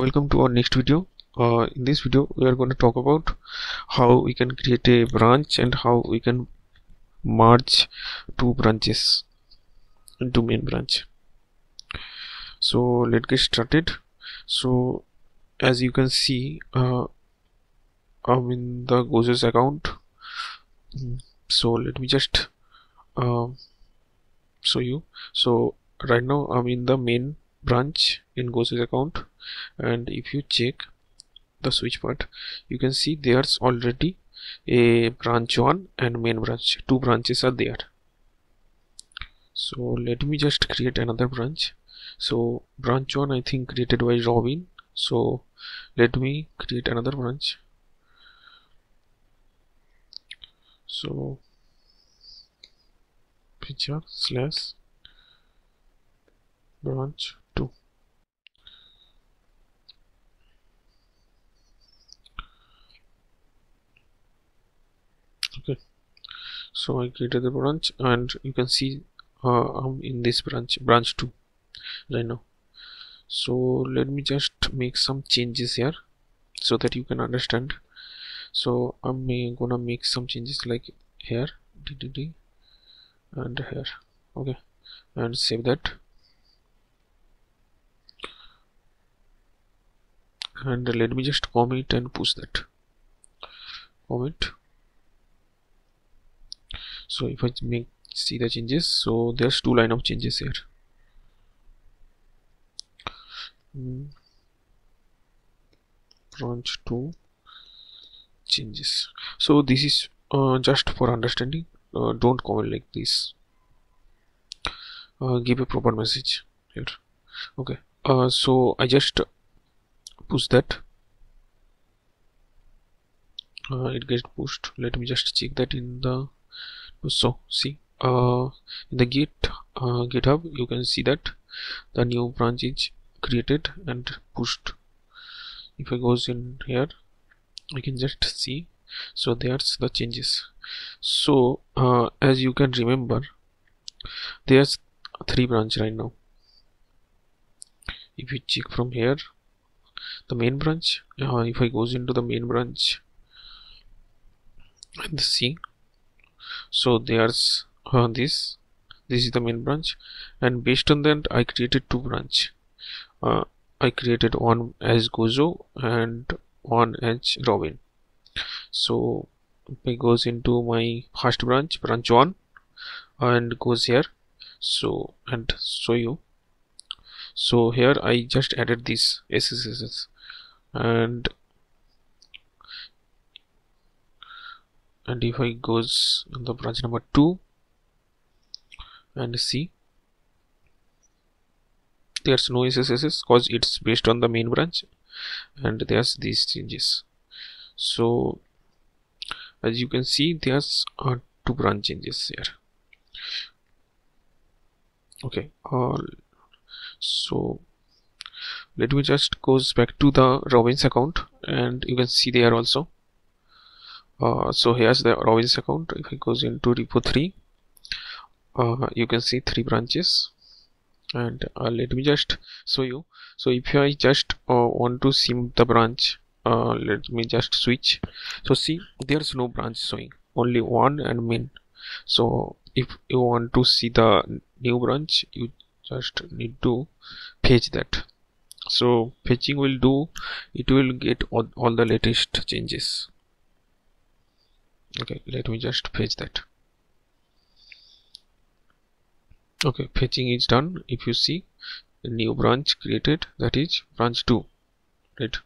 welcome to our next video. Uh, in this video we are going to talk about how we can create a branch and how we can merge two branches into main branch. So let's get started. So as you can see uh, I'm in the Gozos account. So let me just uh, show you. So right now I'm in the main branch in Gozos account. And if you check the switch part you can see there's already a branch one and main branch. Two branches are there. So let me just create another branch. So branch one I think created by Robin. So let me create another branch. So feature slash branch 2 okay so I created the branch and you can see uh, I'm in this branch branch 2 right now. So let me just make some changes here so that you can understand. So I'm gonna make some changes like here ddd and here okay and save that. And let me just commit and push that. Commit so if I make see the changes so there's two line of changes here. Mm. branch 2 changes. So this is uh, just for understanding uh, don't comment like this. Uh, give a proper message here. Okay. Uh, so I just push that. Uh, it gets pushed. Let me just check that in the so see uh, in the git uh, github you can see that the new branch is created and pushed. If I goes in here I can just see. So there's the changes. So uh, as you can remember there's three branch right now. If you check from here the main branch uh, if I goes into the main branch and see so there's uh, this. This is the main branch. And based on that I created two branch. Uh, I created one as Gozo and one as Robin. So it goes into my first branch branch one and goes here. So and show you. So here I just added this SSSS and and if I goes in the branch number 2 and see there's no SSSS because it's based on the main branch. And there's these changes. So as you can see there's uh, two branch changes here. Okay uh, so let me just goes back to the Robin's account. And you can see there also uh, so here's the Robin's account. If it goes into repo 3 uh, you can see three branches. And uh, let me just show you. So if I just uh, want to sim the branch uh, let me just switch. So see there's no branch showing. Only one and main. So if you want to see the new branch you just need to fetch that. So fetching will do it will get all, all the latest changes okay let me just fetch that. Okay fetching is done. If you see new branch created that is branch 2 right?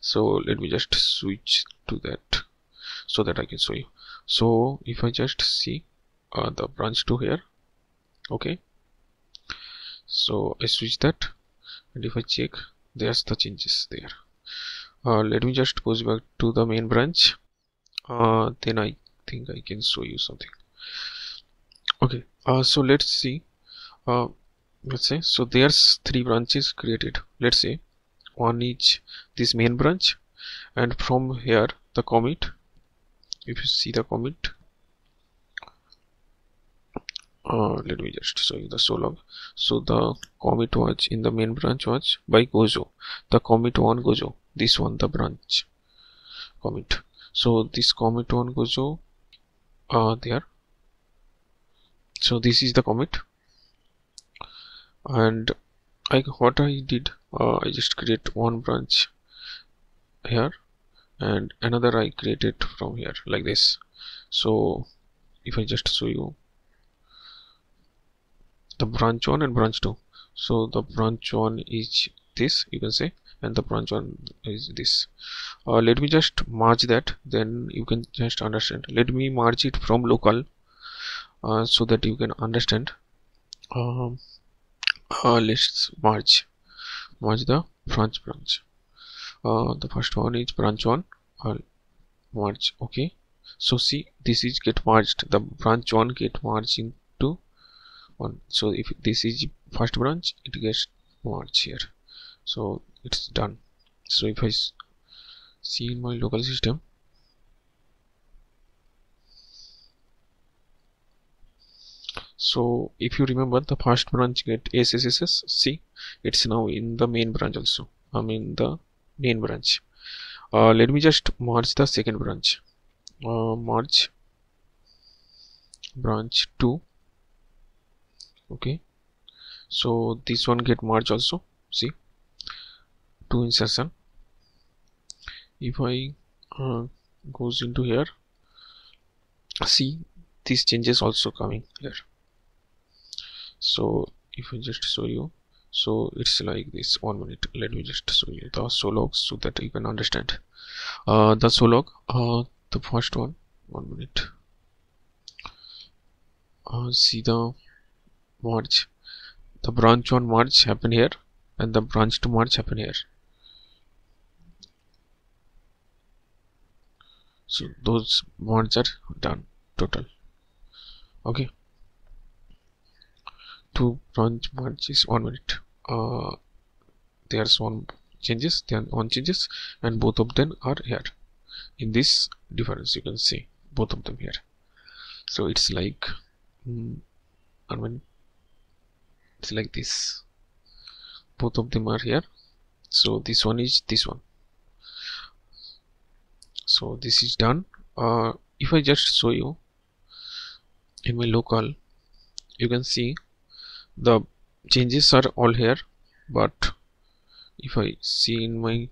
So let me just switch to that so that I can show you. So if I just see uh, the branch 2 here okay? So I switch that and if I check there's the changes there. Uh, let me just go back to the main branch uh, then I think I can show you something. Okay uh, so let's see. Uh, let's say so there's three branches created. Let's say one is this main branch and from here the commit. If you see the commit uh, let me just show you the show log so the commit was in the main branch was by gojo. The commit one gojo this one the branch commit so this commit one gojo uh there. So this is the commit. And I what I did uh, I just create one branch here and another I created from here like this. So if I just show you the branch 1 and branch 2 so the branch 1 is this you can say and the branch 1 is this. Uh, let me just merge that then you can just understand. Let me merge it from local uh, so that you can understand. Um, uh, let's merge merge the branch branch uh, the first one is branch 1 I'll merge okay. So see this is get merged. The branch 1 get merged into one. So if this is first branch it gets merged here so it's done. So if I see in my local system so if you remember the first branch get see it's now in the main branch also. I mean the main branch. Uh, let me just merge the second branch. Uh, merge branch 2 okay. So this one get merged also. See two insertion. If I uh, goes into here see these changes also coming here. So if I just show you so it's like this. One minute let me just show you the show log so that you can understand. Uh, the show log uh, the first one one minute. Uh, see the merge. The branch one merge happen here and the branch two merge happen here so those merge are done total. Okay. Two branch merges one minute. Uh, there's one changes then one changes and both of them are here. In this difference you can see both of them here. So it's like mm, I mean it's like this. Both of them are here. So this one is this one so this is done. Uh, if I just show you in my local you can see the changes are all here but if I see in my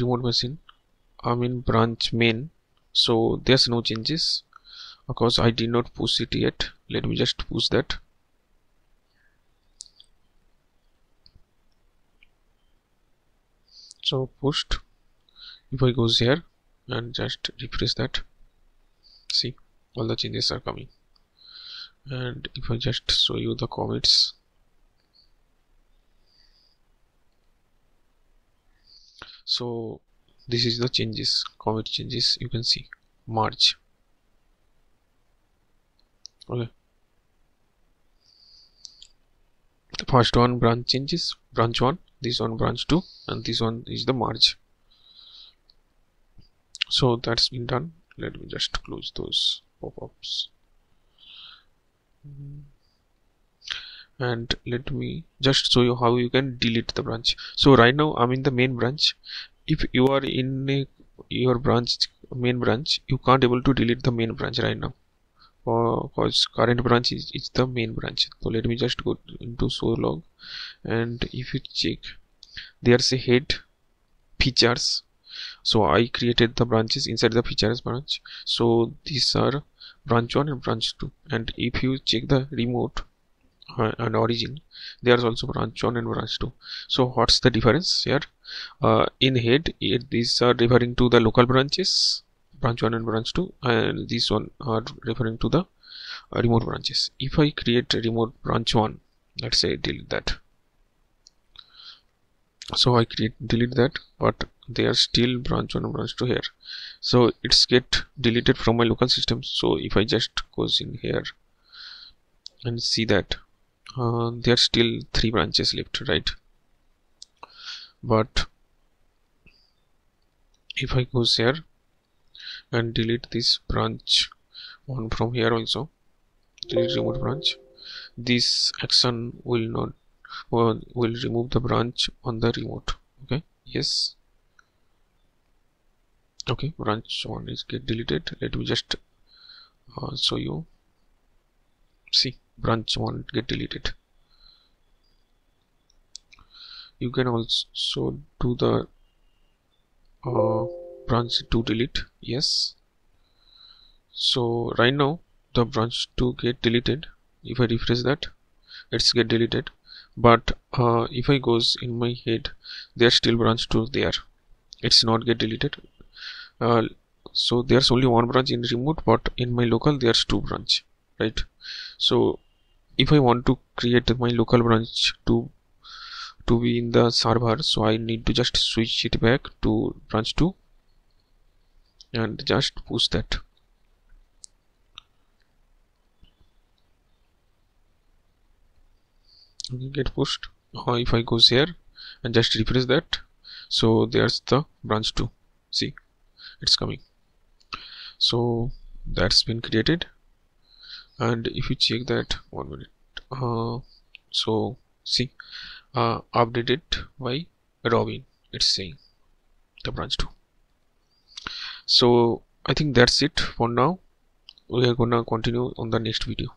remote machine I'm in branch main so there's no changes. Because I did not push it yet. Let me just push that so pushed. If I goes here and just refresh that. See all the changes are coming. And if I just show you the commits so this is the changes commit changes you can see. Merge okay. The first one branch changes branch one this one branch two and this one is the merge. So that's been done. Let me just close those pop-ups. And let me just show you how you can delete the branch. So right now i'm in the main branch. If you are in a, your branch main branch you can't able to delete the main branch right now. Uh, because current branch is, is the main branch. So let me just go into show log and if you check there's a head features. So i created the branches inside the features branch. So these are branch 1 and branch 2 and if you check the remote uh, and origin there's also branch 1 and branch 2 so what's the difference here? Uh, in head it, these are referring to the local branches branch 1 and branch 2 and this one are referring to the uh, remote branches. If i create remote branch 1 let's say delete that so i create delete that but they are still branch 1 and branch 2 here. So it's get deleted from my local system. So if i just goes in here and see that uh, there are still three branches left right? But if i goes here and delete this branch one from here also delete remote branch this action will not will remove the branch on the remote okay? Yes. Okay branch one is get deleted. Let me just uh, show you. See branch one get deleted. You can also do the uh, branch to delete yes. So right now the branch 2 get deleted. If I refresh that it's get deleted but uh, if I goes in my head there's still branch 2 there. It's not get deleted. Uh, so there's only one branch in remote but in my local there's two branch right? So if I want 2 create my local branch to to be in the server so I need to just switch it back to branch 2 and just push that get pushed. Uh, if I goes here and just refresh that. So there's the branch 2 see it's coming. So that's been created. And if you check that one minute. Uh, so see uh, updated by Robin. It's saying the branch 2 so I think that's it for now. We are gonna continue on the next video